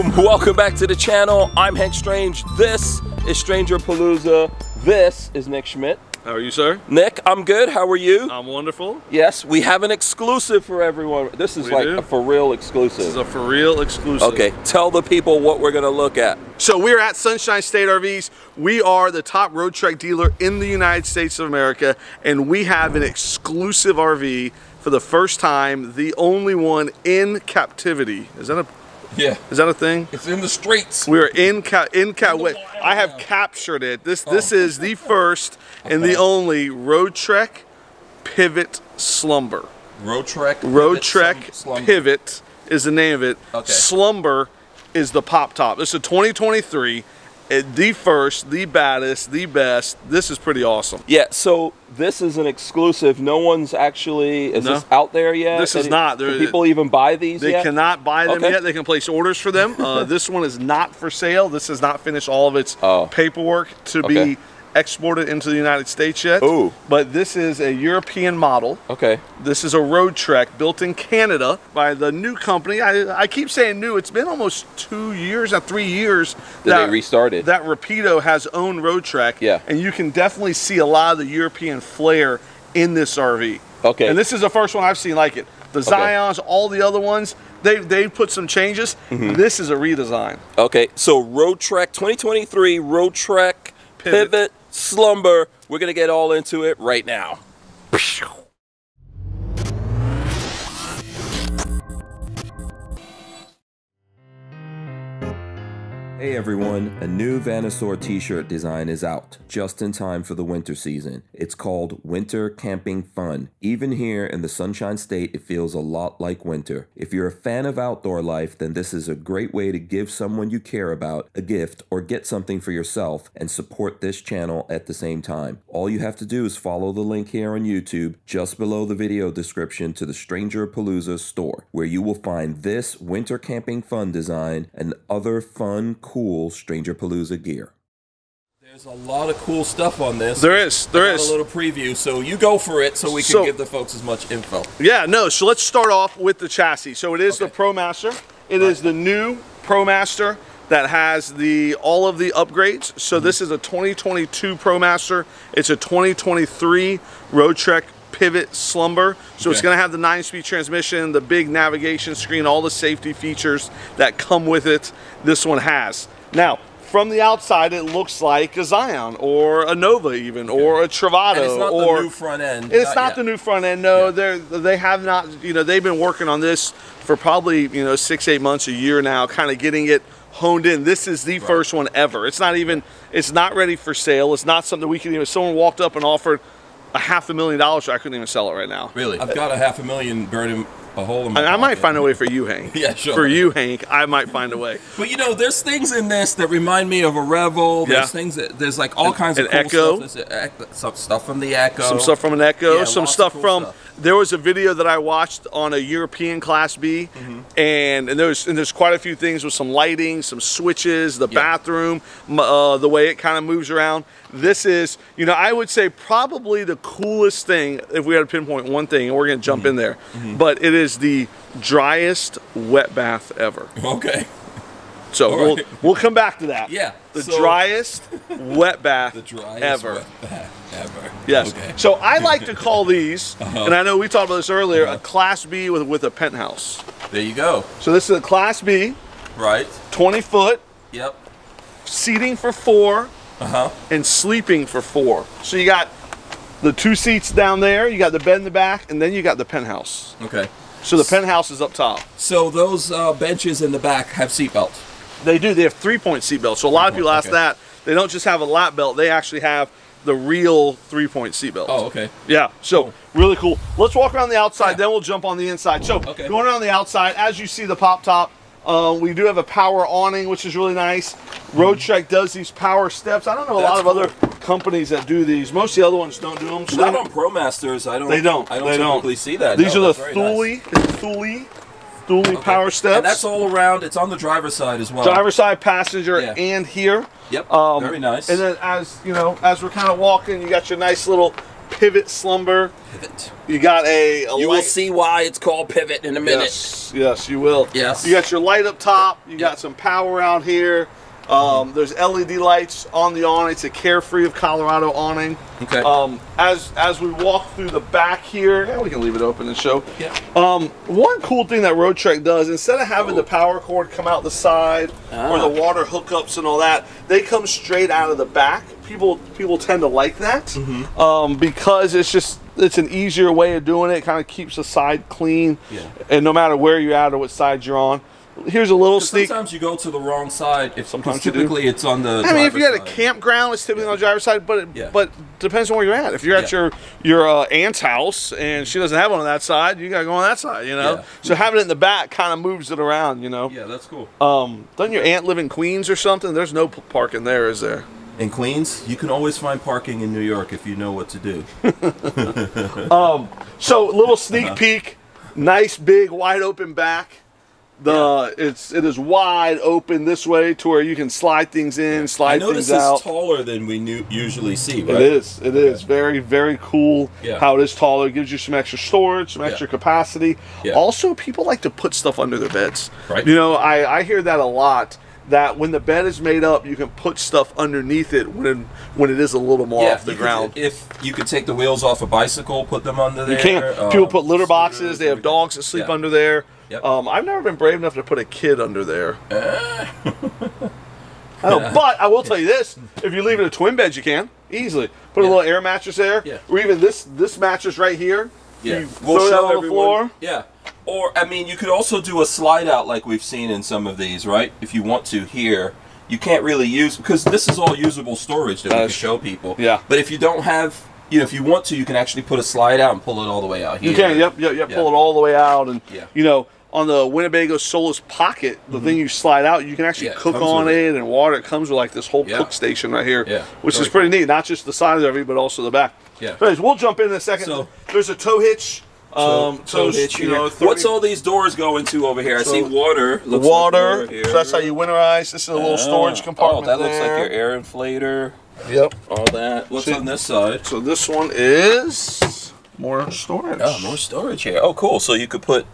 Boom! Welcome back to the channel. I'm Hank Strange. This is StrangerPalooza. This is Nick Schmidt. How are you, sir? Nick, I'm good. How are you? I'm wonderful. Yes, we have an exclusive for everyone. This is We like do? a for real exclusive. This is a for real exclusive. okay, tell the people what we're gonna look at. So we're at Sunshine State RVs. We are the top Roadtrek dealer in the United States of America, and we have an exclusive RV for the first time, the only one in captivity. Is that a Yeah, is that a thing? it's in the streets. We are in ca- in ca- wait, I have captured it. This oh. this is the first and the Oh. Only Roadtrek pivot slumber. Roadtrek. Road Pivot, Trek Slumber. Pivot is the name of it. Okay. Slumber is the pop top. This is a 2023. The first, the baddest, the best. This is pretty awesome. Yeah, so this is an exclusive. No one's actually is No. this out there yet? This is not. There- people even buy these They yet? cannot buy them Okay. yet. They can place orders for them. Uh, this one is not for sale. This has not finished all of its Oh. paperwork to Okay. be exported into the United States yet. Ooh. But this is a European model. Okay. This is a Roadtrek built in Canada by the new company. I, I keep saying new. It's been almost two years, not three years. That they restarted. That Rapido has owned Roadtrek. Yeah. And you can definitely see a lot of the European flair in this RV. Okay. And this is the first one I've seen like it. The Zions, all the other ones, they they put some changes. Mm-hmm. This is a redesign. Okay, so Roadtrek 2023, Roadtrek Pivot. Pivot. Slumber. We're gonna get all into it right now. Hey everyone, a new Vanasaur t-shirt design is out, just in time for the winter season. It's called Winter Camping Fun. Even here in the Sunshine State, it feels a lot like winter. If you're a fan of outdoor life, then this is a great way to give someone you care about a gift or get something for yourself and support this channel at the same time. All you have to do is follow the link here on YouTube, just below the video description to the StrangerPalooza store, where you will find this Winter Camping Fun design and other fun, cool StrangerPalooza gear. There's a lot of cool stuff on this. There is, there Got is. a little preview, so you go for it so we can So- give the folks as much info. Yeah, no. So let's start off with the chassis. So it is Okay. the ProMaster. It is the new ProMaster that has the all of the upgrades. So Mm-hmm. this is a 2022 ProMaster. It's a 2023 Roadtrek Pivot Slumber. So it's going to have the nine-speed transmission, the big navigation screen, all the safety features that come with it. This one has. Now. From the outside, it looks like a Zion or a Nova, even, or a Travado, And it's not or the new front end. it's not yet. the new front end. No, Yeah. they're they have not. You know, they've been working on this for probably you know six, eight months, a year now, kind of getting it honed in. This is the first one ever. It's not even. It's not ready for sale. It's not something we can even. Someone walked up and offered a half a million dollars. so I couldn't even sell it right now. Really? I've got a half a million burning a hole in my I, I might find a way for you, Hank. Yeah, sure. For you, Hank, I might find a way. But you know, there's things in this that remind me of a Revel. There's Yeah. things that there's like all kinds of an cool Echo. stuff. There's a, some stuff from the Echo. Some stuff from an Echo, Yeah, some stuff cool from. stuff. There was a video that I watched on a European Class B, Mm-hmm. and and there's and there's quite a few things with some lighting, some switches, the Yeah. bathroom, uh, the way it kind of moves around. This is, you know, I would say probably the coolest thing if we had to pinpoint one thing, and we're gonna jump Mm-hmm. in there, but it is the driest wet bath ever. Okay. So All we'll right. we'll come back to that. Yeah, the so- driest wet bath The driest ever. wet bath ever. Yes. Okay. So I like to call these, Uh-huh. and I know we talked about this earlier, a Class B with with a penthouse. There you go. So this is a Class B, Right. 20 foot, Yep. seating for four, Uh huh. and sleeping for four. So you got the two seats down there, you got the bed in the back, and then you got the penthouse. Okay. So the penthouse is up top. So those uh, benches in the back have seatbelts. They do. They have three-point seat belts. So a lot of people ask Okay. that. They don't just have a lap belt. They actually have the real three-point seat belt. Oh, okay. Yeah, so really cool. Let's walk around the outside, Yeah. then we'll jump on the inside. So Okay. going around the outside, as you see the pop top, uh, we do have a power awning, which is really nice. Roadtrek does these power steps. I don't know a lot of That's other companies that do these. Most of the other ones don't do them. So Not they- on ProMasters. I don't. They don't. I don't They don't. typically see that. these No, are the that's very nice. Thule, Thule Okay. power steps. And that's all around. It's on the driver's side as well. driver side passenger Yeah. and here. Yep. Um, very nice. And then as you know, as we're kind of walking, you got your nice little pivot slumber. Pivot. You got a, a You will see why it's called pivot in a minute. Yes, yes, you will. Yes. You got your light up top. You got some power out here. Um, there's LED lights on the awning. It's a carefree of Colorado awning. Okay. Um, as as we walk through the back here, yeah, we can leave it open and show. Yeah. Um, one cool thing that Roadtrek does, instead of having the power cord come out the side or Ah. the water hookups and all that, they come straight out of the back. People people tend to like that Mm-hmm. um, because it's just it's an easier way of doing it. It kind of keeps the side clean, Yeah. and no matter where you're at or what side you're on. Here's a little sneak. Sometimes you go to the wrong side. If Sometimes typically it's on the. I mean, if you're at a campground, it's typically on the driver's side, but it, Yeah. but depends on where you're at. If you're at Yeah. your your uh, aunt's house and she doesn't have one on that side, you gotta go on that side. You know, Yeah. so having it in the back kind of moves it around. You know, Yeah, that's cool. um, doesn't your aunt live in Queens or something? There's no p- parking there, is there? In Queens, you can always find parking in New York if you know what to do. um, So little sneak Uh-huh. peek, nice big wide open back. The it's it is wide open this way to where you can slide things in, slide things out. it's taller than we usually see. Right? It is. It is very, very cool Yeah. how it is taller. It gives you some extra storage, some extra capacity. Yeah. Also, people like to put stuff under their beds. Right. You know, I, I hear that a lot. That when the bed is made up, you can put stuff underneath it when when it is a little more Yeah, off the you could- ground. if you could take the wheels off a bicycle, put them under there. you can. um, People put litter boxes. They have dogs that sleep Yeah. under there. Yep. Um, I've never been brave enough to put a kid under there. Eh. I know, but I will tell you this: if you leave it a twin bed, you can easily put a little air mattress there, Yeah. or even this this mattress right here. Yeah, we'll throw out on the everyone- floor. Yeah, or I mean, you could also do a slide out like we've seen in some of these, right? If you want to here, you can't really use because this is all usable storage that we can show people. yeah. but if you don't have, you know, if you want to, you can actually put a slide out and pull it all the way out here. You can, yep, yep, yep. Yeah. Pull it all the way out, and Yeah. you know, on the Winnebago Solis Pocket, the thing you slide out, you can actually Mm-hmm. Yeah, cook on with it and water. It comes with like this whole Yeah. cook station right here, Yeah, which is pretty neat. Not just the sides of it, but also the back. Yeah. Anyways, we'll jump in in a second. So- There's a tow hitch. Um, So tows, hitch you know, What's all these doors go into over here? I So, see water. like water? here. so that's how you winterize. This is a little storage Ah. compartment. Oh, that looks like your air inflator. Yep. All that. What's See- on this side? So this one is more storage. Oh, more storage here. Oh, cool. So you could put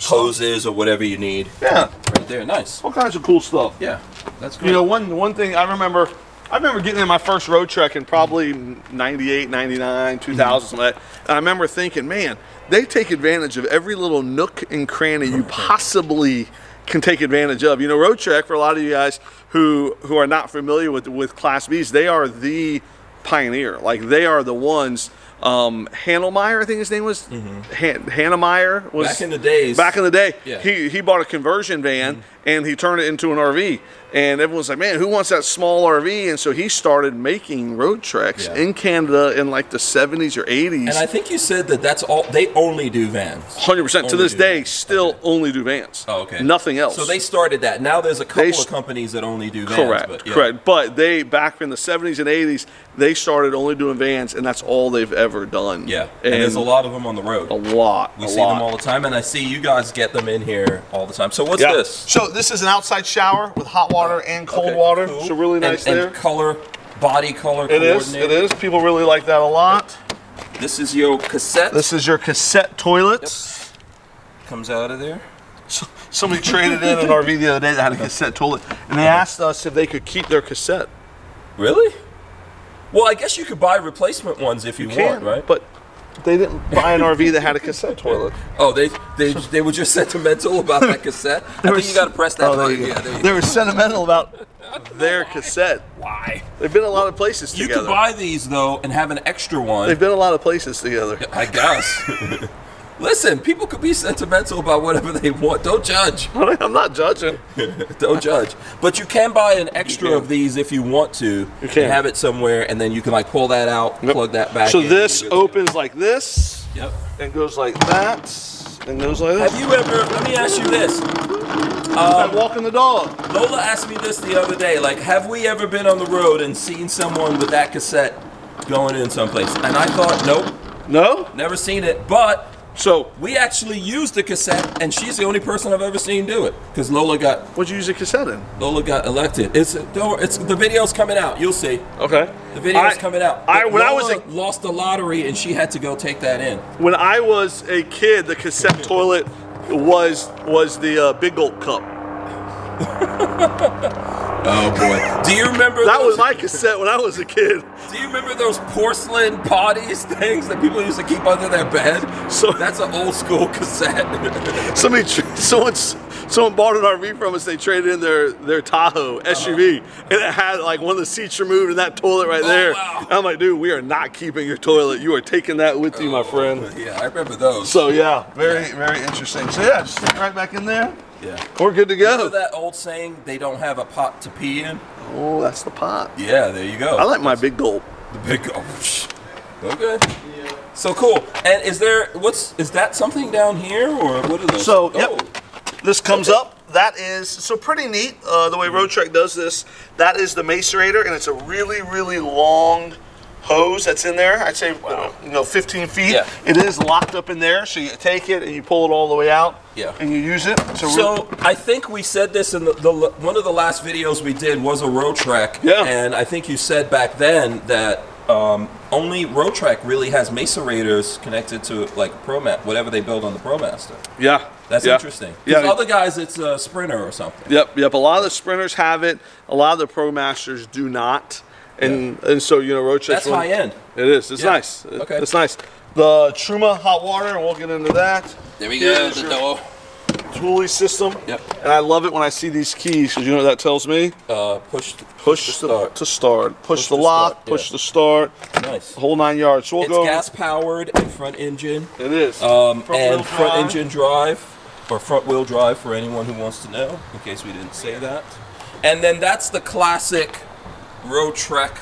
hoses or whatever you need Yeah, right there. Nice. all kinds of cool stuff. Yeah, that's good. You know, one one thing I remember, I remember getting in my first Roadtrek in probably 98, 99, 2000, mm-hmm. something like that. And I remember thinking, man, they take advantage of every little nook and cranny you possibly can take advantage of. You know, Roadtrek for a lot of you guys who who are not familiar with with Class Bs, they are the pioneer. Like they are the ones. Um, Handelmeyer, I think his name was. Han- Hanemaayer was Mm-hmm. Back in the days. Back in the day, Yeah. he he bought a conversion van and he turned it into an RV. And everyone's like, man, who wants that small RV? And so he started making Roadtreks Yeah. in Canada in like the 70s or 80s. and I think you said that that's all. They only do vans. 100% to this day, vans. still only do vans. Oh, okay. Nothing else. So they started that. Now there's a couple of companies that only do vans. Correct, but, yeah. correct. But they back in the 70s and 80s, they started only doing vans, and that's all they've ever done. Yeah, and, there's a lot of them on the road. a lot. we a see lot. them all the time, and I see you guys get them in here all the time. So what's Yeah. this? So this is an outside shower with hot water and cold Okay, water. cool. So really nice and, there. And color, body color. it is. It coordinated. is. People really like that a lot. This is your cassette. This is your cassette toilets. comes out of there. So- Somebody traded in an RV the other day that had a cassette toilet, and they uh-huh. asked us if they could keep their cassette. Really? Well, I guess you could buy replacement ones if you, want, Can, right? But they didn't buy an RV that had a cassette toilet. oh, they they they were just sentimental about that cassette. I think you got to press that Oh, there button. you go. Yeah, there you They were sentimental about their cassette. Why? They've been a lot of places You together. You could buy these though and have an extra one. They've been a lot of places together. I guess. Listen, people could be sentimental about whatever they want. Don't judge. I'm not judging. Don't judge. But you can buy an extra of these if you want to. You can. And have it somewhere, and then you can like pull that out, plug that back. In. So this and you're good to opens like this. Yep. and goes like that and goes like this. Have you ever? Let me ask you this. I'm um, walking the dog. Lola asked me this the other day. Like, have we ever been on the road and seen someone with that cassette going in someplace? And I thought, nope, No? never seen it. But So, We actually used the cassette, and she's the only person I've ever seen do it. Because Lola got what'd you use a cassette in? Lola got elected. It's it's the video's coming out. You'll see. Okay. The video's I- coming out. I But when I was a, lost the lottery, and she had to go take that in. when I was a kid, the cassette toilet was was the uh, Big Gulp cup. Oh boy! Do you remember That those, was my cassette when I was a kid. Do you remember those porcelain potties things that people used to keep under their bed? So- that's an old school cassette. Somebody, someone, someone bought an RV from us. They traded in their their Tahoe SUV, uh-huh. and it had like one of the seats removed and that toilet right Oh, there. wow. I'm like, dude, we are not keeping your toilet. You are taking that with you, my oh, friend. yeah, I remember those. So yeah, very very interesting. So yeah, just stick right back in there. Yeah. We're good to Remember go. that old saying, "They don't have a pot to pee in." Oh, that's the pot. Yeah, there you go. I like my big gulp. the big. gulp. okay. So cool. And is there what's is that something down here or what are those? So, oh, yep. This comes up. That is so pretty neat. Uh, the way Roadtrek does this. That is the macerator, and it's a really, really long hose that's in there. I'd say, uh, you know, 15 feet. Yeah. It is locked up in there, so you take it and you pull it all the way out. Yeah. And you use it. So, So I think we said this in the, the one of the last videos we did was a Roadtrek. Yeah. And I think you said back then that um, only Roadtrek really has macerators connected to like ProMat, whatever they build on the ProMaster. yeah. That's yeah. interesting. Yeah. Other guys, it's a Sprinter or something. Yep, yep. A lot of the sprinters have it. A lot of the ProMasters do not. And and so you know, Roadtrek's That's one- high end. It is. It's Yeah. nice. Okay. It's nice. The Truma hot water, and we'll get into that. There we go, go. the The door. door. Thule system. Yep. And I love it when I see these keys because you know what that tells me? Uh, push. Push to the, start. to start. Push, Push the to lock. start, Push yeah. the start. Nice. Whole nine yards. So we'll It's go. gas powered and front engine. It is. Um, Front and wheel front drive. engine drive, or front wheel drive for anyone who wants to know, in case we didn't say that. And then that's the classic Roadtrek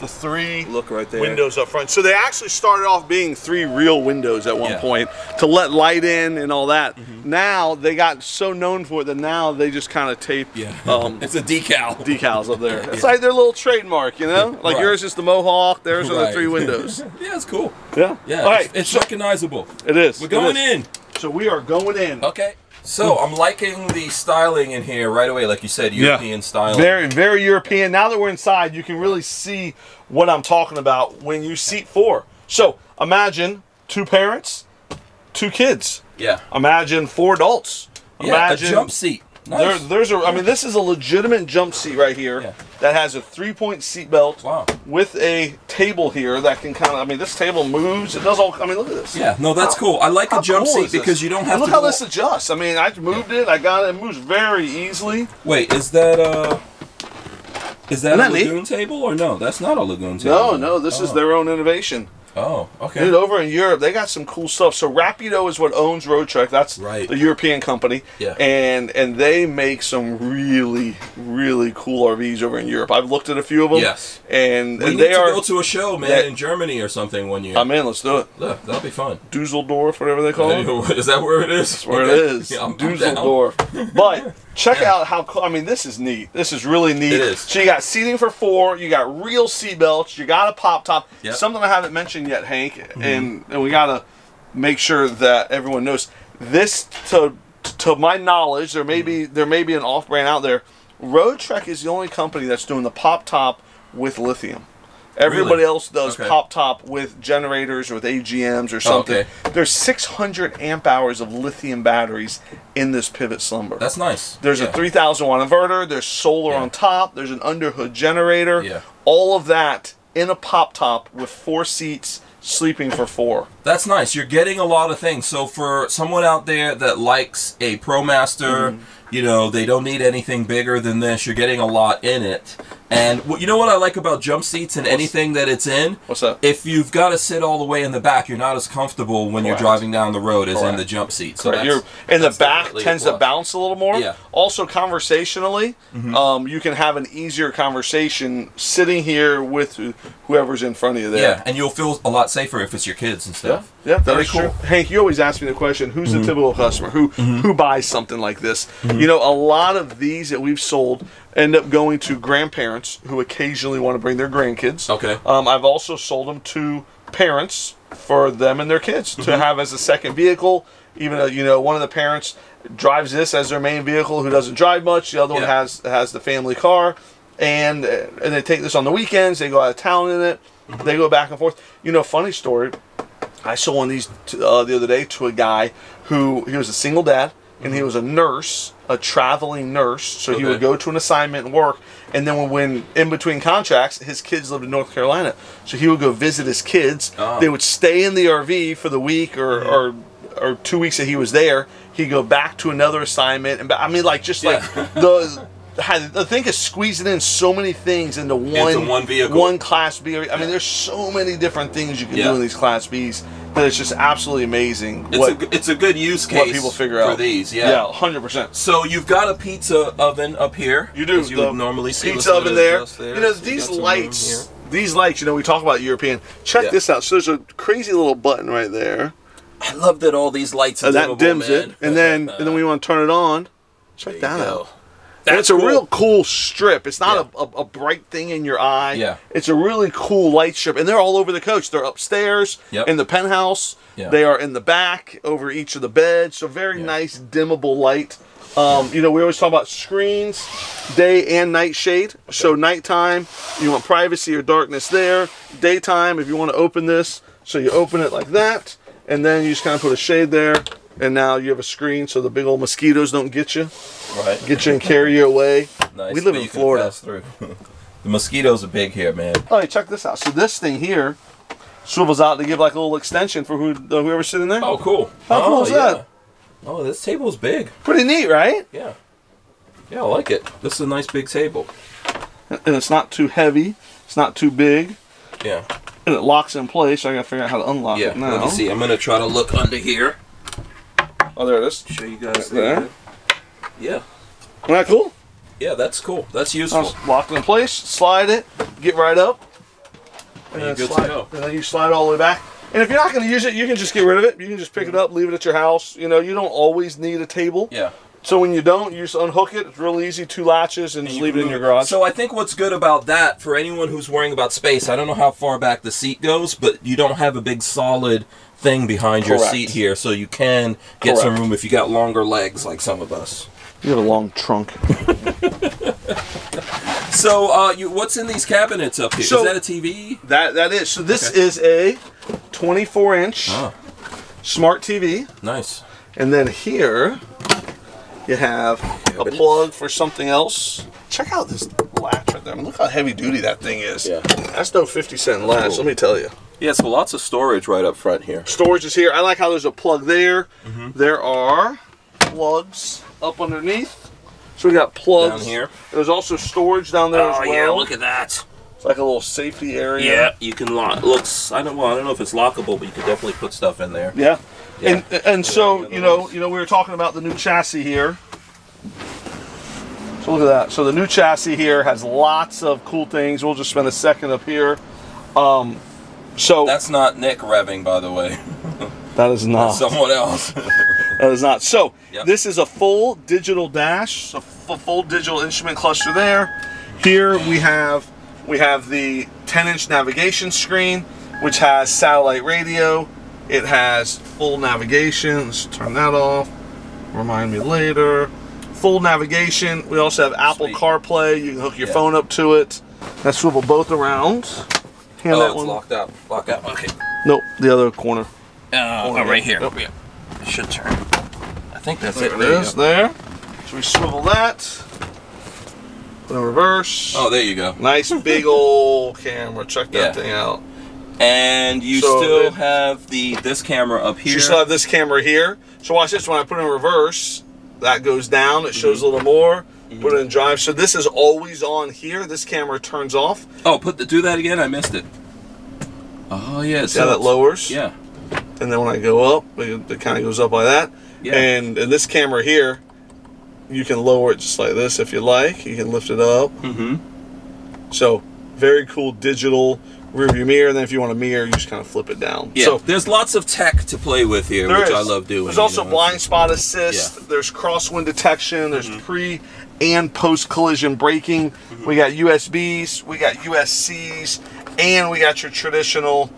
The three look right there. windows up front. So they actually started off being three real windows at one Yeah. point to let light in and all that. Now they got so known for it that now they just kind of tape Yeah. um, it's a decal. decals up there. It's like their little trademark, you know? Like Right. yours is the Mohawk, theirs are the three windows. yeah, it's cool. Yeah. Yeah, All right. it's, it's so, recognizable. it is. We're going is. in. So we are going in. Okay. So I'm liking the styling in here right away, like you said, European styling. Very, very European. Now that we're inside, you can really see what I'm talking about when you seat four. So imagine two parents, two kids. yeah. Imagine four adults. Yeah, Imagine a jump seat. There, there's a. I mean, this is a legitimate jump seat right here Yeah. that has a three-point seat belt Wow. with a table here that can kind of. I mean, this table moves. It does all. I mean, look at this. yeah, no, that's cool. I like How a jump cool seat because you don't And have look to. how this adjusts. I mean, I moved it. I got it. It moves very easily. Wait, is that uh is that Isn't a that neat? Lagun table or no? That's not a Lagun table. No, no, this is Oh. their own innovation. Oh, okay. Dude, over in Europe, they got some cool stuff. So Rapido is what owns Roadtrek. That's Right. the European company. Yeah. And and they make some really really cool RVs over in Europe. I've looked at a few of them. Yes. And, we and need they to are. go to a show, man, they- in Germany or something one year. I'm in. Let's do it. Look, that'll be fun. Dusseldorf, whatever they call it. is that where it is? That's where Okay. it is. Yeah, I'm, I'm. Dusseldorf. but check out how cool. I mean, this is neat. This is really neat. It is. So you got seating for four. You got real seat belts. You got a pop top. Yep. Something I haven't mentioned yet, Hank, mm-hmm. and and we gotta make sure that everyone knows this. To to my knowledge, there may mm-hmm. be there may be an off brand out there. Roadtrek is the only company that's doing the pop top with lithium. Everybody Really? else does Okay. pop top with generators or with AGMs or something. okay. There's 600 amp hours of lithium batteries in this Pivot Slumber. That's nice. there's Yeah. a 3000 watt inverter. There's solar Yeah. on top. There's an underhood generator. Yeah. All of that in a pop top with four seats, sleeping for four. That's nice. You're getting a lot of things. So for someone out there that likes a ProMaster, Mm-hmm. you know, they don't need anything bigger than this. You're getting a lot in it. And what you know what I like about jump seats and anything that it's in? What's that? If you've got to sit all the way in the back, you're not as comfortable when you're driving down the road as in the jump seat. So you're, and the back tends to bounce a little more. Yeah. Also, conversationally, um, you can have an easier conversation sitting here with whoever's in front of you there. Yeah, and you'll feel a lot safer if it's your kids and Yeah, stuff. yeah, Very that's cool. true. Hank, you always ask me the question: Who's Mm-hmm. the typical customer? Who who buys something like this? You know, a lot of these that we've sold end up going to grandparents who occasionally want to bring their grandkids. Okay. Um, I've also sold them to parents for them and their kids to have as a second vehicle. Even though you know one of the parents drives this as their main vehicle, who doesn't drive much. The other one has has the family car, and and they take this on the weekends. They go out of town in it. They go back and forth. You know, funny story. I saw one of these t- uh, the other day to a guy who he was a single dad and he was a nurse, a traveling nurse. So he would go to an assignment and work, and then when, when in between contracts, his kids lived in North Carolina, so he would go visit his kids. Oh. They would stay in the RV for the week or or, or two weeks that he was there. He'd go back to another assignment, and I mean, like just like Yeah. the. The thing is squeezing in so many things into one one vehicle. one class B. I mean, there's so many different things you can Yeah. do in these class Bs that it's just absolutely amazing It's what, a it's a good use case what people figure for out these. yeah, yeah, hundred percent. So you've got a pizza oven up here. You do You the normally see pizza oven it there. You know So these lights. These lights. You know we talk about European. Check Yeah. this out. So there's a crazy little button right there, I love that all these lights. Are and that dimmable, dims it. And then and then we want to turn it on. Check There that out. And That's it's a cool. real cool strip. It's not Yeah. a, a, a bright thing in your eye. Yeah. It's a really cool light strip. And they're all over the coach. They're upstairs Yep. in the penthouse. Yeah. They are in the back over each of the beds. So very Yeah. nice dimmable light. Um, you know, we always talk about screens, day and night shade. So nighttime, you want privacy or darkness there. Daytime, if you want to open this, so you open it like that, and then you just kind of put a shade there, and now you have a screen so the big old mosquitoes don't get you Right. get you and carry you away. Nice, we live in Florida. through. the mosquitoes are big here, man. Oh, hey, check this out. So this thing here swivels out to give like a little extension for who uh, whoever's sitting there. Oh, cool. How oh, cool is yeah. that? Oh, this table's big. Pretty neat, right? Yeah. Yeah, I like it. This is a nice big table. And it's not too heavy. It's not too big, Yeah. and it locks in place. So I gotta figure out how to unlock Yeah. it now. Let me see. I'm gonna try to look under here. Oh, there it is. Show you guys There. Yeah. Isn't that cool? Yeah, that's cool. That's useful. just lock it in place. Slide it. Get right up. And then you're to slide. And then you slide all the way back. And if you're not going to use it, you can just get rid of it. You can just pick it up, leave it at your house. You know, you don't always need a table. Yeah. So when you don't, you just unhook it. It's real easy. Two latches and just leave it in your garage. So I think what's good about that for anyone who's worrying about space, I don't know how far back the seat goes, but you don't have a big solid thing behind your seat here, so you can get some room if you got longer legs like some of us. you have a long trunk. So, uh, you, what's in these cabinets up here? Is So- that a TV? That that is. So this Okay. is a 24 inch Oh, smart TV, nice. and then here you have a plug for something else. Check out this latch right there. I mean, look how heavy duty that thing is. Yeah. That's no 50 cent latch. Let me tell you. Yeah, so lots of storage right up front here. Storage is here. I like how there's a plug there. Mm-hmm. There are plugs up underneath. So we got plugs Down here. There's also storage down there as Oh well. yeah, look at that. It's like a little safety area. Yeah, you can lock. Looks. I don't. Well, I don't know if it's lockable, but you could definitely put stuff in there. Yeah. Yeah. And and so you know you know we were talking about the new chassis here. So look at that. So the new chassis here has lots of cool things. We'll just spend a second up here. Um, so That's not Nick revving, by the way. that is not. Someone else. That is not. So Yep. this is a full digital dash, a full digital instrument cluster there. Here we have we have the 10-inch navigation screen, which has satellite radio. It has full navigation. Let's turn that off. Remind me later. Full navigation. We also have Apple Sweet. CarPlay. You can hook your Yeah. phone up to it. Let's swivel both around. Hand oh, that it's one. locked out. Lock out. Okay. Nope, the other corner. Uh, oh, right here. Yep. Yeah. It should turn. I think that's There it. it There you is, there. So we swivel that. Put in reverse. Oh, there you go. Nice big old camera. Check that Yeah. thing out. And you So still it- have the this camera up here. You still have this camera here. So watch this. When I put it in reverse, that goes down. It shows Mm-hmm. a little more. Put it in drive. So this is always on here. This camera turns off. oh, put the, do that again. I missed it. Oh yeah. See how that lowers? Yeah. And then when I go up, it, it kind of goes up like that. Yeah. And, and this camera here, you can lower it just like this if you like. You can lift it up. Mm-hmm. So very cool digital rear view mirror. And then if you want a mirror, you just kind of flip it down. Yeah. So there's lots of tech to play with here, which is. I love doing. There's you also know. blind spot assist. Yeah. There's crosswind detection. There's mm-hmm. pre and post collision braking. Mm-hmm. We got USBs. We got USCs, and we got your traditional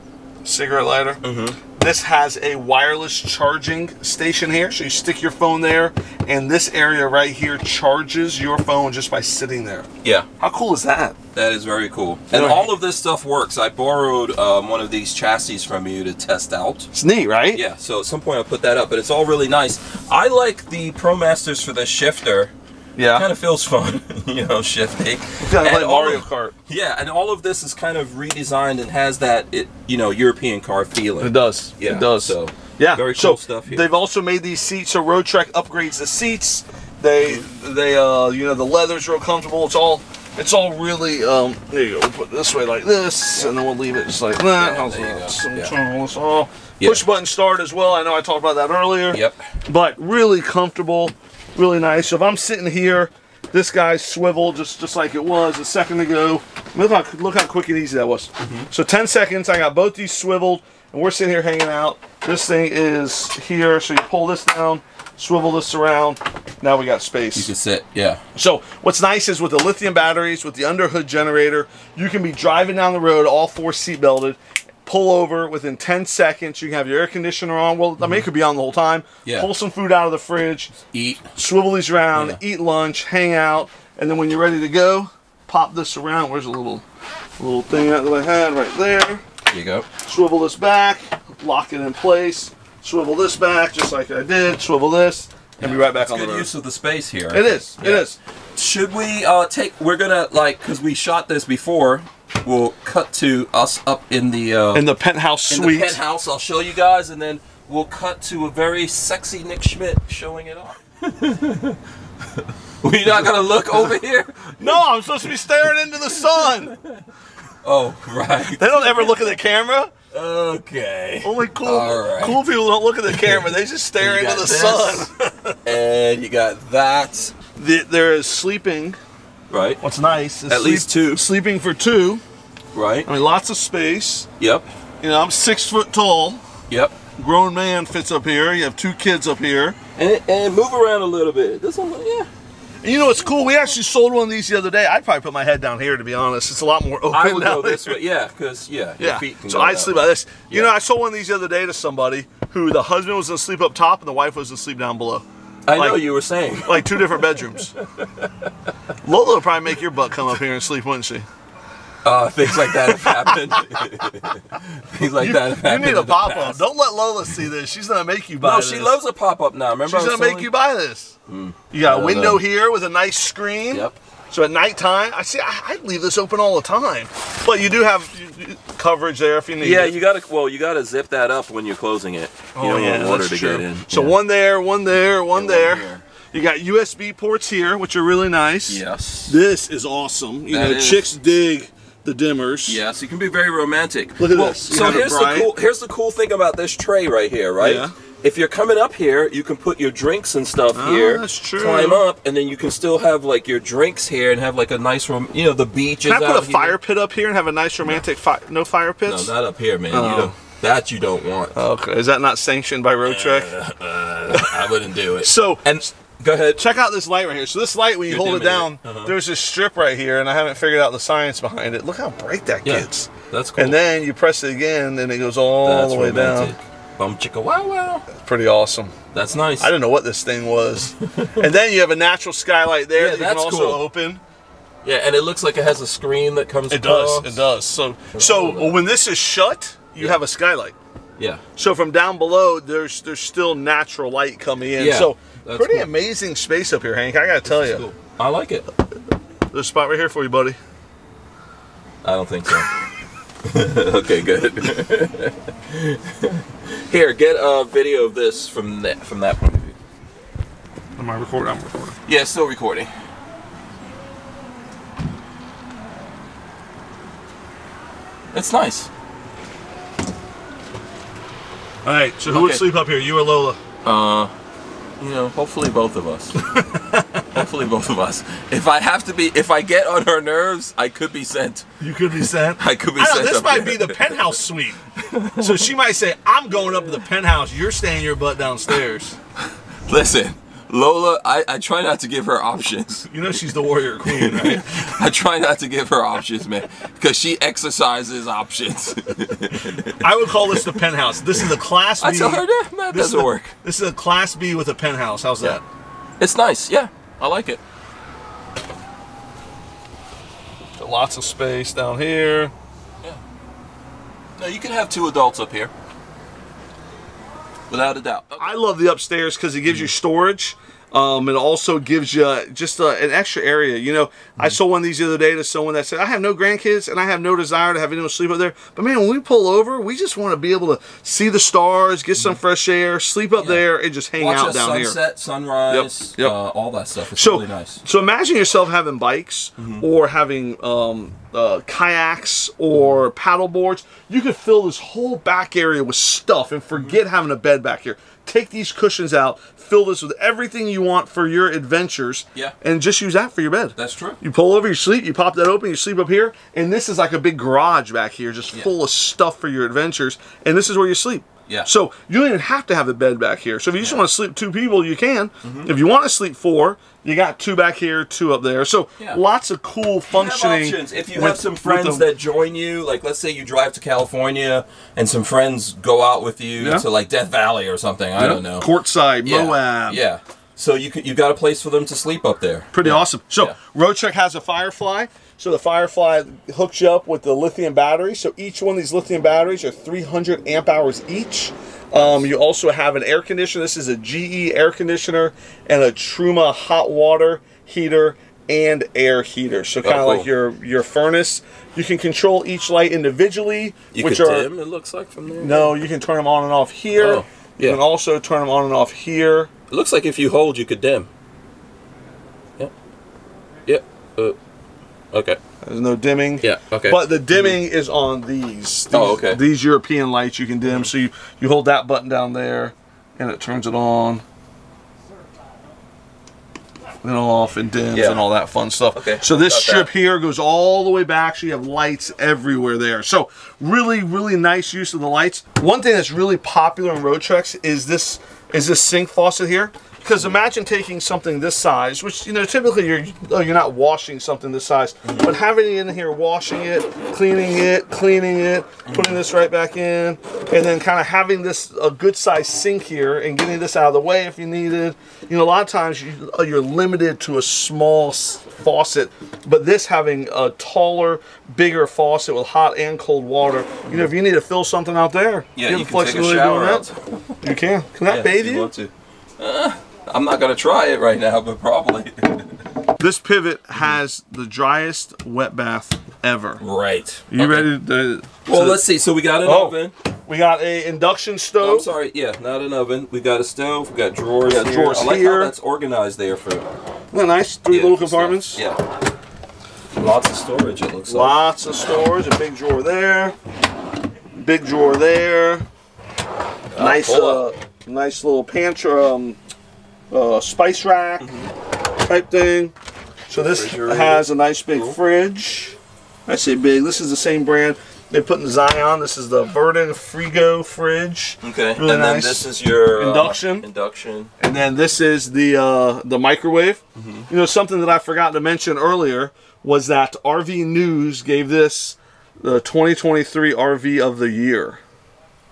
cigarette lighter. Mm-hmm. This has a wireless charging station here, so you stick your phone there, and this area right here charges your phone just by sitting there. Yeah. How cool is that? That is very cool. And all of this stuff works. I borrowed um, one of these chassis from you to test out. It's neat, right? Yeah, so at some point I'll put that up, but it's all really nice. I like the ProMasters for the shifter. Yeah. Kind of feels fun, you know, shifting. Kind of And like all Mario of- Kart. Yeah, and all of this is kind of redesigned and has that, it, you know, European car feeling. It does. Yeah, it does. so, yeah, very so cool stuff here. They've also made these seats so Roadtrek upgrades the seats. They they uh you know the leather's real comfortable. It's all it's all really um there you go. We'll put it this way like this, and then we'll leave it just like that. Yeah, there you that? go. Some Yeah. tunnels, all. Yeah. Push button start as well. I know I talked about that earlier. Yep. But really comfortable, really nice. So if I'm sitting here, this guy's swiveled just just like it was a second ago. Look how look how quick and easy that was. Mm-hmm. So 10 seconds, I got both these swiveled, and we're sitting here hanging out. This thing is here, so you pull this down, swivel this around. Now we got space. You can sit, yeah. So what's nice is with the lithium batteries, with the underhood generator, you can be driving down the road, all four seat belted, pull over within 10 seconds. You can have your air conditioner on. Well, I mean, it could be on the whole time. Yeah. Pull some food out of the fridge, Eat. swivel these around, Yeah. eat lunch, hang out, and then when you're ready to go, pop this around. Where's a little little thing that I had right there? There you go. Swivel this back, lock it in place. Swivel this back, just like I did. Swivel this, and be right back It's on the good road. use of the space here. It is. It Yeah. is. Should we uh, take? We're gonna like because we shot this before. We'll cut to us up in the uh, In the penthouse in suite. the penthouse. I'll show you guys, and then we'll cut to a very sexy Nick Schmidt showing it off. We're not gonna look over here. No, I'm supposed to be staring into the sun. Oh, right. They don't ever look at the camera. Okay. Only cool right. cool people don't look at the camera. They just stare into the this. sun. And you got that. The, there is sleeping. Right. What's nice is At least two. Sleeping for two. Right. I mean, lots of space. Yep. You know, I'm six foot tall. Yep. Grown man fits up here. You have two kids up here. And, and move around a little bit. This one, yeah. And you know what's cool? We actually sold one of these the other day. I'd probably put my head down here to be honest. It's a lot more open. I would go this way. Yeah, because yeah, Yeah. So I'd sleep way. like this. You Yeah. know, I sold one of these the other day to somebody who the husband was gonna sleep up top and the wife was gonna sleep down below. I know like- you were saying. Like two different bedrooms. Lola would probably make your butt come up here and sleep, wouldn't she? Uh, things like that have happened. things like You, that have happened. you need in a pop up. Don't let Lola see this. She's gonna make you buy No, this. she loves a pop up now. Remember, She's I gonna make you buy this. You got a window know. here with a nice screen. Yep. So at nighttime, I see. I, I'd leave this open all the time, but you do have you- you- coverage there if you need. Yeah, it. you gotta. Well, you gotta zip that up when you're closing it. You don't want water that's to true. get in. So Yeah. one there, one there, one And there. here. You got USB ports here, which are really nice. Yes. This is awesome. You That know, is. chicks dig the dimmers. Yes, you can be very romantic. Look at well, this. You So here's the cool. Here's the cool thing about this tray right here, right? Yeah. If you're coming up here, you can put your drinks and stuff Ah, here. that's true. Climb up, and then you can still have like your drinks here and have like a nice room. You know, the beach is Can I put a here. fire pit up here and have a nice romantic fire? No fire No, pits. not up here, man. You Oh. don't, that you don't want. Okay, is that not sanctioned by Roadtrek? Uh, I wouldn't do it. So and go ahead. check out this light right here. So this light, when you You're hold it down. Uh-huh. there's this strip right here, and I haven't figured out the science behind it. Look how bright that Yeah, gets. that's cool. And then you press it again, and it goes all That's the way romantic. down. Bum chicka wow wow. Pretty awesome. That's nice. I didn't know what this thing was. and then you have a natural skylight there Yeah, that you can also cool. open. yeah, and it looks like it has a screen that comes It does. It does. So so when this is shut, you Yeah. have a skylight. Yeah. So from down below, there's there's still natural light coming in. Yeah, so that's pretty cool. amazing space up here, Hank. I gotta tell you, Cool. I like it. there's a spot right here for you, buddy. I don't think so. okay, good. Here, get a video of this from that from that point of view. Am I recording? I'm recording. Yeah, still recording. It's nice. All right. So who would sleep up here? You or Lola? Uh, you know, hopefully both of us. hopefully both of us. If I have to be, if I get on her nerves, I could be sent. You could be sent. I could be I know, sent this up might there. be the penthouse suite. so she might say, "I'm going up to the penthouse. You're staying your butt downstairs." Listen, Lola, I, I try not to give her options. You know she's the warrior queen, right? I try not to give her options, man, because she exercises options. I would call this the penthouse. This is a class B. I tell her that, that this is doesn't a- work. This is a class B with a penthouse. How's that? It's nice, yeah. I like it. Lots of space down here. Yeah. No, you can have two adults up here. Without a doubt. I love the upstairs because it gives mm-hmm. you storage. Um, it also gives you just uh, an extra area. You know, I saw one of these the other day to someone that said, I have no grandkids and I have no desire to have anyone sleep up there. But man, when we pull over, we just want to be able to see the stars, get some fresh air, sleep up there, and just hang Watch out a down here. sunset, sunrise, Yep, yep. Uh, all that stuff. It's So, really nice. so imagine yourself having bikes or having um, uh, kayaks or paddle boards. You could fill this whole back area with stuff and forget having a bed back here. Take these cushions out, fill this with everything you want for your adventures, Yeah. and just use that for your bed. That's true. You pull over, you sleep, you pop that open, you sleep up here, and this is like a big garage back here, just full of stuff for your adventures, and this is where you sleep. Yeah. So you don't even have to have a bed back here. So if you just want to sleep two people, you can. Mm-hmm. If you want to sleep four, you got two back here, two up there. So Yeah. lots of cool functioning. options. If you with- have some friends that join you, like let's say you drive to California and some friends go out with you Yeah. to like Death Valley or something. I don't know. Courtside, yeah. Moab. Yeah. So you could, you got a place for them to sleep up there. Pretty Yeah. awesome. So Yeah. Road has a Firefly. So the Firefly hooks you up with the lithium battery. So each one of these lithium batteries are 300 amp hours each. Um, you also have an air conditioner. This is a GE air conditioner and a Truma hot water heater and air heater. So kind of Oh, cool. like your your furnace. You can control each light individually, You which are dim. It looks like from there. no. You can turn them on and off here. Oh, yeah. You can also turn them on and off here. It looks like if you hold, you could dim. Yep. Yep. Uh, okay. There's no dimming. Yeah, okay. But the dimming is on these. Oh, these. Oh, okay. These European lights you can dim. So you, you hold that button down there, and it turns it on. And off and dims Yeah. and all that fun stuff. Okay, So this strip that. here goes all the way back. So you have lights everywhere there. So really, really nice use of the lights. One thing that's really popular in Roadtreks is this is this sink faucet here. Because imagine taking something this size, which you know typically you're oh, you're not washing something this size, but having it in here, washing it, cleaning it, cleaning it, putting this right back in, and then kind of having this a good size sink here and getting this out of the way if you needed. You know, a lot of times you, uh, you're limited to a small faucet, but this having a taller, bigger faucet with hot and cold water. You know, if you need to fill something out there, Yeah, have you the can take a flexibility doing out. that. You can. Can that Yeah, bathe if you? Want to. Uh, I'm not gonna try it right now, but probably. This pivot has the driest wet bath ever. right. You Okay. ready to? Well, to- let's see. So we got an Oh. oven. We got a induction stove. I'm sorry. Yeah, not an oven. We got a stove. We got drawers. got here. drawers I like here. how that's organized there for Isn't that nice? Three yeah, little compartments. stuff. Yeah. Lots of storage. It looks like. Lots of storage. A big drawer there. Big drawer there. Nice, uh, nice little pantry, um, uh, spice rack type thing. So this has a nice big fridge. I say big. This is the same brand they put in Zion. This is the Vitrifrigo fridge. Okay. Really and nice. then this is your uh, Induction. induction. And then this is the uh, the microwave. You know, something that I forgot to mention earlier was that RV News gave this the 2023 RV of the year.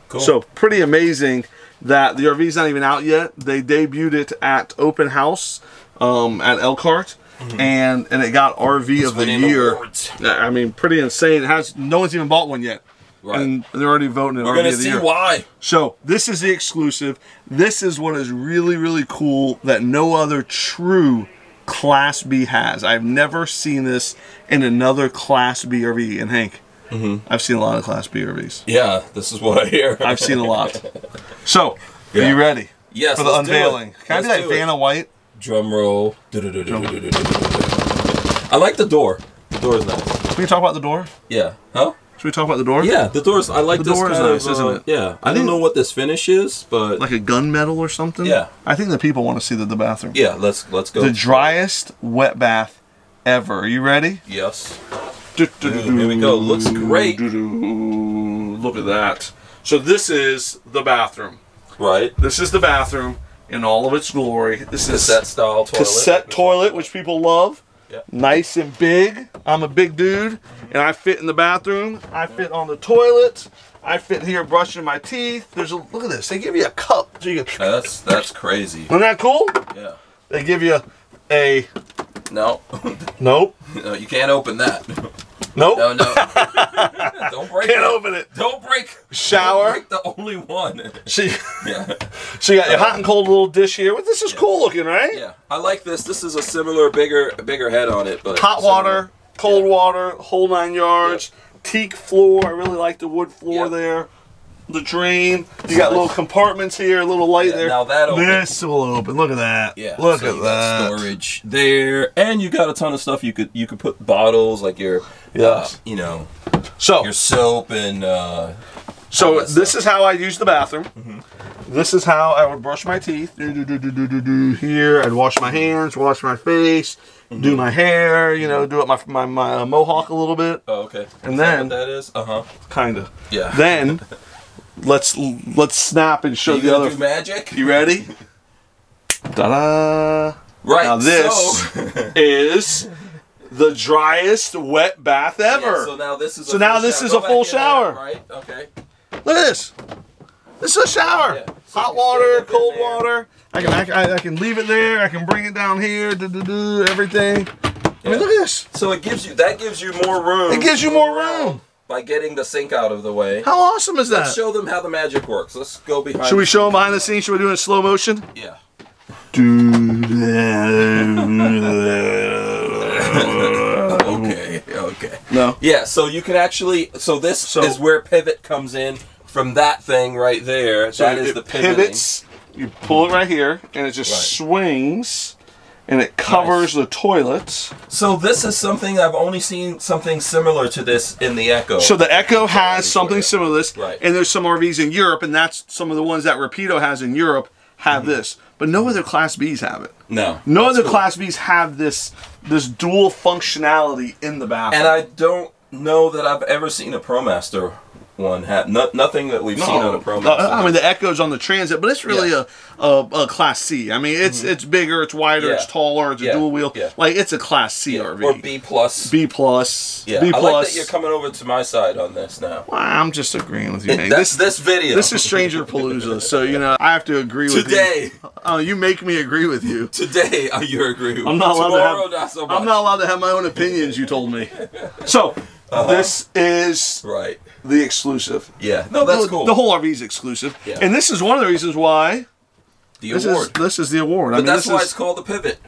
Cool. So pretty amazing that the RV's not even out yet. They debuted it at Open House um, at Elkhart. And and it got RV of the year. awards. I mean, pretty insane. It has no one's even bought one yet, Right. and they're already voting it We're RV gonna see year. why. So this is the exclusive. This is what is really, really cool that no other true Class B has. I've never seen this in another Class B RV. And Hank, Mm-hmm. I've seen a lot of Class B RVs. Yeah, this is what I hear. I've seen a lot. So, Yeah. are you ready yes. for the let's do it. unveiling? Can I Let's do that do it. Vanna White? Drum roll. I like the door. The door is nice. Can we talk about the door? Yeah. Huh? Should we talk about the door? Yeah, the doors. I like The this door is nice, of, isn't it? Yeah, I I, don't know what this finish is, but Like a gunmetal or something? Yeah. I think the people want to see the, the bathroom. yeah, let's let's go. The driest wet bath ever. Are you ready? Yes. Here we go. Looks great. Look at that. So this is the bathroom. Right. This is the bathroom, in all of its glory. This is Cassette style toilet. cassette toilet, which people love. Yep. Nice and big. I'm a big dude, and I fit in the bathroom. I fit on the toilet. I fit here brushing my teeth. There's a look at this. They give you a cup, so you. That's that's crazy. Isn't that cool? Yeah. They give you a No, nope, no, you can't open that. nope. No, no. Don't break Can't it. open it. Don't break. Shower. Don't break the only one. She. Yeah. you got your hot and cold little dish here. Well, this is cool looking, right? Yeah. I like this. This is a similar, bigger, bigger head on it, but Hot similar. water, cold water, whole nine yards. Teak floor. I really like the wood floor Yep. there. The drain. You got little compartments here, a little light Yeah, there. now that opens. This will open. Look at that. Yeah. Look so at you got that. Storage there, and you got a ton of stuff. You could you could put bottles like your, Yes. uh, you know, So, your soap and uh, so this stuff. is how I use the bathroom. This is how I would brush my teeth. Do, do, do, do, do, do, do. Here, I'd wash my hands, wash my face, do my hair. You know, do up my my, my uh, mohawk a little bit, oh, okay. And Is that then- what that is, uh huh. kind of. Yeah. Then let's let's snap and show the other. magic? You ready? Ta-da! Right. Now this So, is the driest wet bath ever. Yeah, so now this is. So a now full this shower. is Go a full shower. Right. Okay. Look at this. This is a shower. Yeah. So Hot water, stand up in cold water. I can, I, can- I can leave it there. I can bring it down here. Do, do, do, everything. I mean, look at this. So it gives you that gives you more room. It gives you more room. By getting the sink out of the way. How awesome is that? Let's show them how the magic works. Let's go behind. Should we show them behind the scenes? Should we do it in slow motion? Yeah. okay. Okay. no. Yeah. So you can actually. So this So- is where pivot comes in from that thing right there. So that is the pivoting. pivots. You pull it right here, and it just Right. swings, and it covers the toilet. So this is something I've only seen something similar to this in the Ekko. So the Ekko has something similar to this, Right. and there's some RVs in Europe, and that's some of the ones that Rapido has in Europe have mm-hmm. this, but no other Class Bs have it. no. No other cool. Class Bs have this this dual functionality in the bathroom. And I don't know that I've ever seen a ProMaster one have no, nothing that we've seen on a No, ProMaster. I mean the Ekko's on the Transit, but it's really Yeah. a, a a Class C. I mean it's it's bigger, it's wider, Yeah. it's taller, it's a dual wheel. Yeah. Like it's a Class C Yeah, RV. or B plus. B plus. yeah, B I plus. like that you're coming over to my side on this now. Well, I'm just agreeing with you, man. This this video. this is StrangerPalooza, so you know I have to agree with you. today. you. Oh, you make me agree with you. Today, uh, you agree. With I'm not allowed Tomorrow, to have. not so. I'm not allowed to have my own opinions. You told me. So Uh-huh. this is Right. The exclusive. Yeah. No, that's the, cool. The whole RV is exclusive, Yeah. and this is one of the reasons why the this award. is this is the award. I but mean, that's why is, it's called the pivot.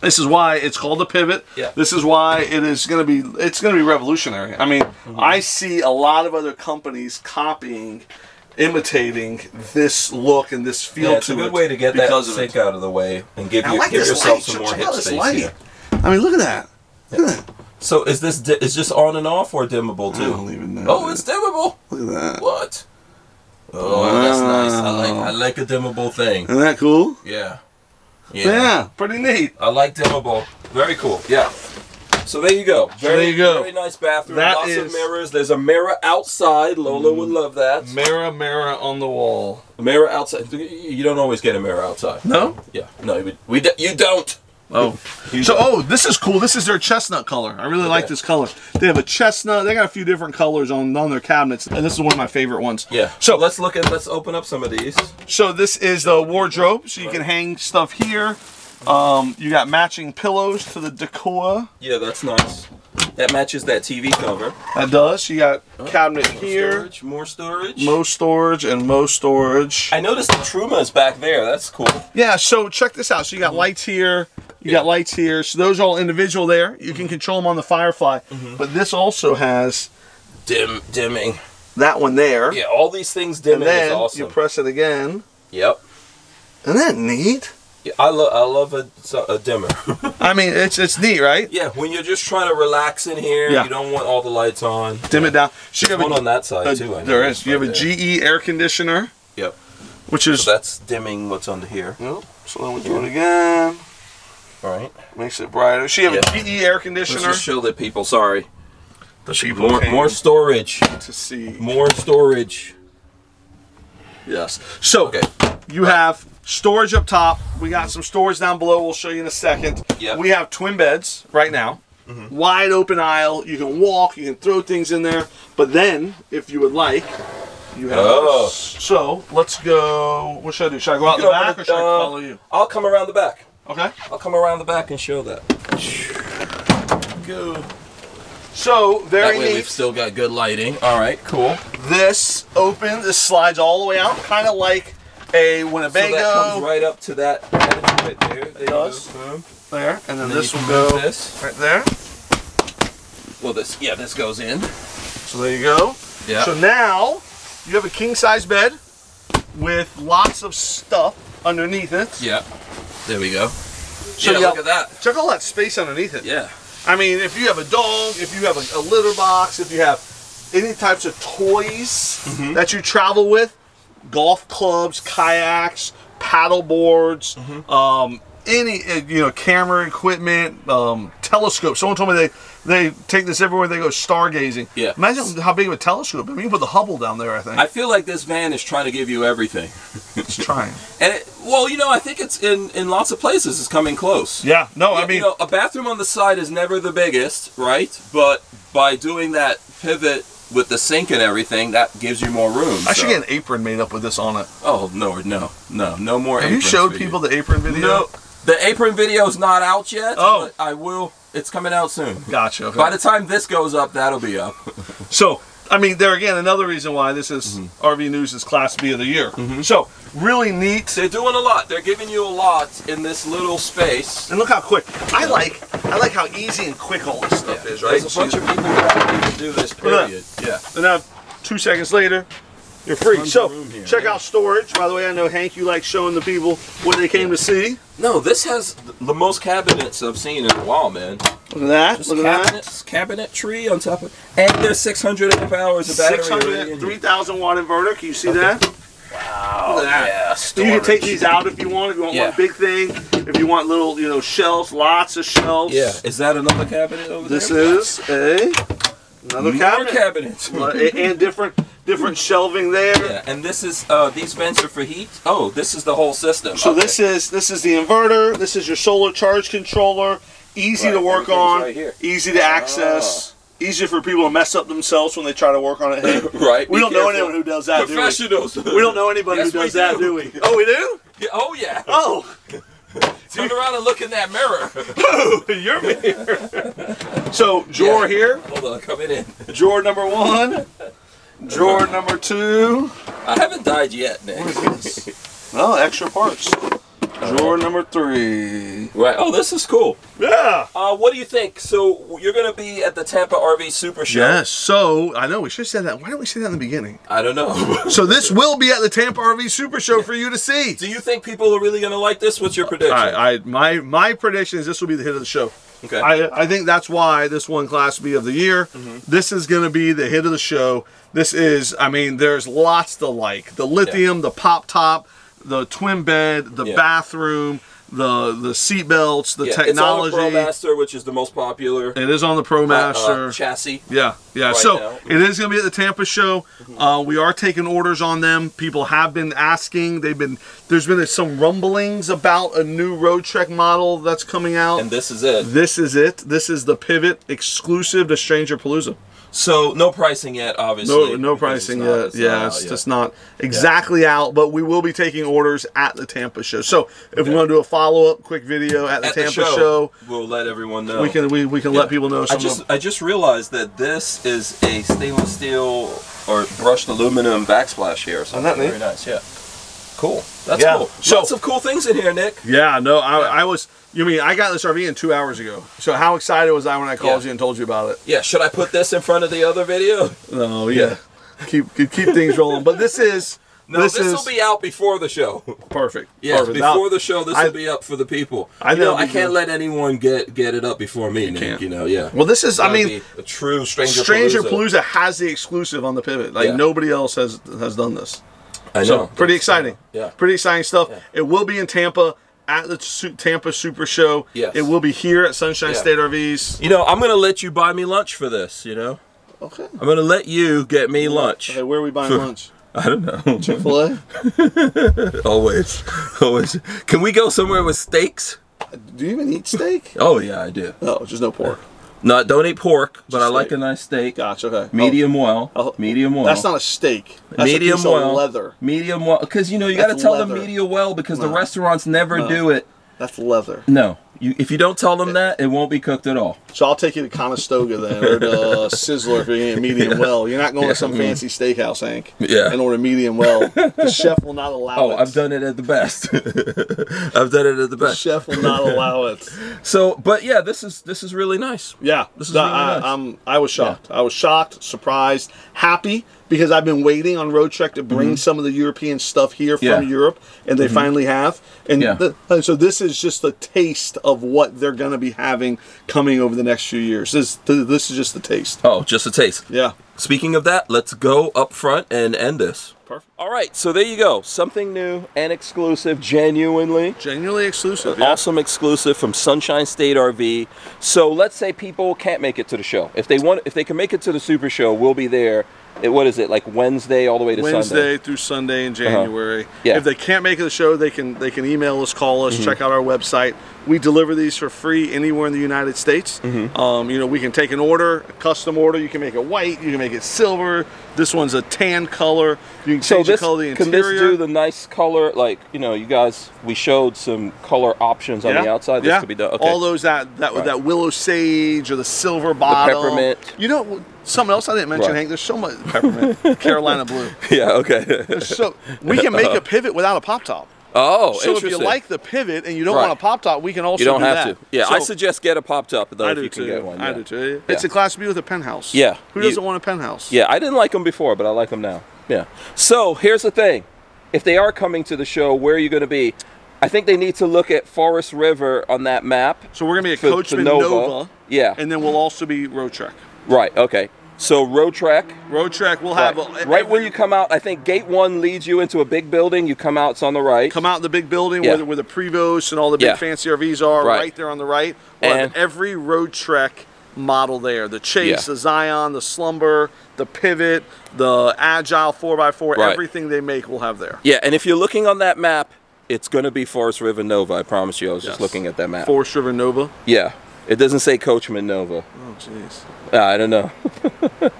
This is why it's called the pivot. Yeah. This is why it is going to be it's going to be revolutionary. I mean, Mm-hmm. I see a lot of other companies copying, imitating this look and this feel Yeah, it's to a good it way to get that sink out of the way and give you like give yourself light. some more hip space light. here. I mean, look at that. Look at that. So is this di- is this on and off or dimmable I too? don't even know. Oh, it's dimmable. look at that. What? Oh, that's nice. I like I like a dimmable thing. Isn't that cool? Yeah. Yeah, pretty neat. I like dimmable. Very cool. Yeah. So there you go. Very, there you go. Very nice bathroom. That Lots of mirrors. There's a mirror outside. Lola would mm. love that. Mirror, mirror on the wall. A mirror outside. You don't always get a mirror outside. No? Yeah. No, we, we you don't. Oh. So, oh, this is cool. This is their chestnut color. I really like this color. They have a chestnut. They got a few different colors on, on their cabinets, and this is one of my favorite ones. Yeah. So, let's look at let's open up some of these. so this is the wardrobe, so you can hang stuff here. Um, you got matching pillows to the decor. Yeah, that's nice. That matches that TV cover. That does. You got oh, cabinet More here, storage. More storage. Mo storage, and Mo storage. I noticed the Truma is back there. That's cool. Yeah, so check this out. So you got mm-hmm. lights here, you got lights here. So those are all individual there. You can mm-hmm. control them on the Firefly. Mm-hmm. But this also has Dim dimming. that one there. Yeah, all these things And dimming then is awesome. you press it again. yep. Isn't that neat? Yeah, I love I love a, a dimmer. I mean, it's it's neat, right? yeah, when you're just trying to relax in here, Yeah. you don't want all the lights on. Dim it down. So you There's have one a, on that side a- too. I there. You have a there. GE air conditioner, Yep. which is. So that's dimming what's under here. Yep. So then we do it again. All right. Makes it brighter. So you have Yeah. a GE air conditioner. Let's just show the people. Sorry. The people More more storage. to see. More storage. Yes. So Okay. you have storage up top. We got some storage down below. We'll show you in a second. Yep. We have twin beds right now. Wide open aisle. You can walk. You can throw things in there. But then, if you would like, you have. Oh. So let's go. What should I do? Should I go out the back or should I Uh, follow you? I'll come around the back. Okay. I'll come around the back and show that. Go. So very That way neat. we've still got good lighting. All right, cool. This open. This slides all the way out, kind of like a Winnebago. So that comes right up to that edge right there. There you does. there, and then And then this will go this. right there. Well, this yeah, this goes in. So there you go. Yeah. So now you have a king size bed with lots of stuff underneath it. yeah. There we go. So yeah, look at that. Check all that space underneath it. Yeah. I mean, if you have a dog, if you have a, a litter box, if you have any types of toys Mm-hmm. that you travel with, golf clubs, kayaks, paddle boards, Mm-hmm. um, any uh, you know camera equipment, um, telescope. Someone told me they they take this everywhere they go stargazing. Yeah. Imagine how big of a telescope. I mean, you put the Hubble down there. I think I feel like this van is trying to give you everything. it's trying. And it, well, you know, I think it's in in lots of places it's coming close. Yeah. No, I mean, you know, a bathroom on the side is never the biggest, right? But by doing that pivot with the sink and everything, that gives you more room. I should get an apron made up with this on it. Oh no, no, no, no more. Have you showed people the apron video? No, the apron video is not out yet. Oh. but I will. It's coming out soon. Gotcha. Okay. By the time this goes up, that'll be up. So, I mean, there again, another reason why this is Mm-hmm. RV News' is Class B of the year. So, really neat. They're doing a lot. They're giving you a lot in this little space. And look how quick. I like I like how easy and quick all this stuff is, right? There's a bunch of people that need to do this. at that. Period. Yeah. And now, two seconds later, you're free. Tons so, room here, check yeah. out storage. By the way, I know Hank, you like showing the people what they came to see. No, this has the most cabinets I've seen in a while, man. Look at that. Just look at that. cabinet tree on top of, and there's 600 amp hours of battery. 600, already in here. 3000 watt inverter. Can you see that? Oh, Look at that. yeah, You can take these out if you want. If you want Yeah. one big thing, if you want little, you know, shelves, lots of shelves. Yeah, is that another cabinet over there? This is a another More cabinet. cabinets. And different different shelving there. Yeah, and this is uh, these vents are for heat. Oh, this is the whole system. So Okay. this is this is the inverter. This is your solar charge controller. Easy Right, to work on. right here. Ah. easy to access. Easier for people to mess up themselves when they try to work on it. Hey, right. we be don't know careful. anyone who does that, do we? Professionals. We don't know anybody Yes, who does that, do. do we? Oh, we do? Yeah, oh yeah. Oh, Turn around and look in that mirror. you're here. so drawer Yeah. here, Hold on, coming in. drawer number one, drawer number two. I haven't died yet, Nick. Oh, extra parts. Drawer number three. Right. Oh, this is cool. Yeah. Uh, what do you think? So you're gonna be at the Tampa RV Super Show. Yes. So I know we should have said that. Why don't we say that in the beginning? I don't know. So this will be at the Tampa RV Super Show for you to see. do you think people are really gonna like this? What's your prediction? I, I my my prediction is this will be the hit of the show. okay. I I think that's why this one Class B of the year. Mm-hmm. This is going to be the hit of the show. This is. I mean, there's lots to like. The lithium, the pop top, the twin bed, the Yeah. bathroom, the the seat belts, the yeah, technology. It's on the ProMaster, which is the most popular it is on the uh, ProMaster. uh, chassis. Yeah, yeah. right so now. Mm-hmm. it is going to be at the Tampa show. Uh, we are taking orders on them. People have been asking. They've been there's been some rumblings about a new Roadtrek model that's coming out. And this is it. this is it. This is the Pivot exclusive to StrangerPalooza. So no pricing yet, obviously. No, no pricing not- yet. it's yeah, it's yet. just not exactly out, but we will be taking orders at the Tampa show. So if we want to do a follow up quick video at the At Tampa the show, show, we'll let everyone know. we can we, we can let people know I just of I just realized that this is a stainless steel or brushed aluminum backsplash here. or something. that neat? Very nice. Yeah. Cool. That's Yeah. cool. So- Lots of cool things in here, Nick. Yeah, no, I, I was. You mean I got this RV in two hours ago? So how excited was I when I called Yeah. you and told you about it? Yeah. Should I put this in front of the other video? No, yeah, keep keep, keep things rolling. But this is No, this, this, is will be out before the show. perfect. Yeah, perfect. before Now- the show, this I- will be up for the people. I you know I can't good. let anyone get get it up before me, Nick. can't. You know, yeah. Well, this is. I mean, a true stranger. StrangerPalooza. Palooza has the exclusive on the pivot. Like Yeah. nobody else has has done this. I So know. pretty exciting. yeah. Pretty exciting stuff. It will be in Tampa at the Tampa Super Show. Yes. It will be here at Sunshine Yeah. State RVs. You know, I'm gonna let you buy me lunch for this. You know, Okay. I'm gonna let you get me lunch. Okay, where are we buying lunch? I don't know. Chick Fil A. always, always. Can we go somewhere with steaks? Do you even eat steak? Oh yeah, I do. Oh, just no pork. Not don't eat pork, but Just I like steak. a nice steak. Gotcha. Okay. Medium well. Oh, medium well. That's not a steak. That's medium a well. leather. Medium well, because you know you got to tell them leather. medium well because the restaurants never do it. That's leather. No, you, if you don't tell them that, it won't be cooked at all. So I'll take you to Conestoga then, or to uh, Sizzler if you're getting medium well. You're not going Yeah. to some fancy steakhouse, Hank. Yeah. And order medium well. The chef will not allow Oh, it. Oh, I've done it at the best. I've done it at the best. The chef will not allow it. So, but yeah, this is this is really nice. Yeah, This is the- really I, nice. I'm, I was shocked. I was shocked, surprised, happy because I've been waiting on Roadtrek to bring some of the European stuff here from Mm-hmm. Yeah. Mm-hmm. Europe, and they finally have. And, Yeah. the- and so this is just a taste of what they're going to be having coming over the next few years. This this is just the taste. Oh, just a taste. Yeah. Speaking of that, let's go up front and end this. Perfect. All right, so there you go. Something new and exclusive, genuinely. Genuinely exclusive. Yeah. Awesome exclusive from Sunshine State RV. So let's say people can't make it to the show. If they want, if they can make it to the Super Show, we'll be there. It, what is it like Wednesday all the way to Wednesday Sunday? Uh-huh. through Sunday in January. Yeah. If they can't make it to the show, they can they can email us, call us, check out our website. We deliver these for free anywhere in the United States. Mm-hmm. Um, you know, we can take an order, a custom order. You can make it white. You can make it silver. This one's a tan color. You can So change this the color the can this do the nice color? Like you know, you guys, we showed some color options on the outside. This yeah. could be done. Okay. All those that that Right. that willow sage or the silver bottom. peppermint. You know, something else I didn't mention, Right. Hank. There's so much peppermint, Carolina blue. yeah. Okay. So we can make uh-huh. a pivot without a pop top. oh, So if you like the pivot and you don't Right. want a pop top, we can also you don't do have that. to. Yeah, I suggest get a pop top though I if do you can too. get one. I do too. It's Yeah. a Class B with a penthouse. Yeah. Who You- doesn't want a penthouse? Yeah, I didn't like them before, but I like them now. Yeah. So here's the thing: if they are coming to the show, where are you going to be? I think they need to look at Forest River on that map. So we're gonna be at Coachmen Nova. Nova. Yeah. And then we'll also be Roadtrek. Right. Okay. So Roadtrek. Road Trek. We'll have Right, a, right when you come out, I think gate one leads you into a big building. You come out, it's on the right. come out in the big building Yeah. where, where the Prevost and all the big Yeah. fancy RVs are, Right. right, there on the right. We'll have And- every Roadtrek model there: the Chase, Yeah. the Zion, the Slumber, the Pivot, the Agile 4x4. Right. Everything they make, we'll have there. Yeah, and if you're looking on that map, it's going to be Forest River Nova. I promise you. I was just looking at that map. Forest River Nova. Yeah. It doesn't say Coachmen Nova. Oh, jeez. Ah, I don't know.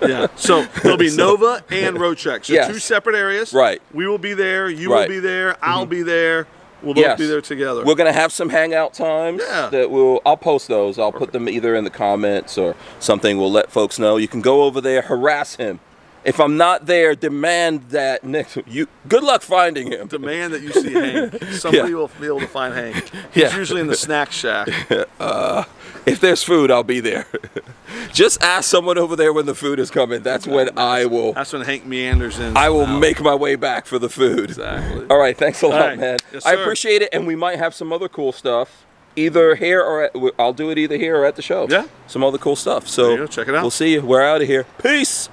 Yeah. So there'll be Nova and Roadtrek. So Yes. two separate areas. Right. We will be there. You Right. Will be there. I'll be there. We'll both Yes. be there together. We're gonna have some hangout times Yeah. that we'll. I'll post those. I'll put them either in the comments or something. We'll let folks know. You can go over there, harass him. If I'm not there, demand that Nick. You. Good luck finding him. Demand that you see Hank. Somebody Yeah. will be able to find Hank. He's Yeah. usually in the snack shack. Uh, if there's food, I'll be there. Just ask someone over there when the food is coming. That's when I will. That's when Hank meanders in. I will Out. make my way back for the food. Exactly. All right, thanks a lot, right. man. Yes, I appreciate it, and we might have some other cool stuff, either here or at, I'll do it either here or at the show. Yeah. some other cool stuff. So There you go. Check it out. We'll see you. We're out of here. Peace.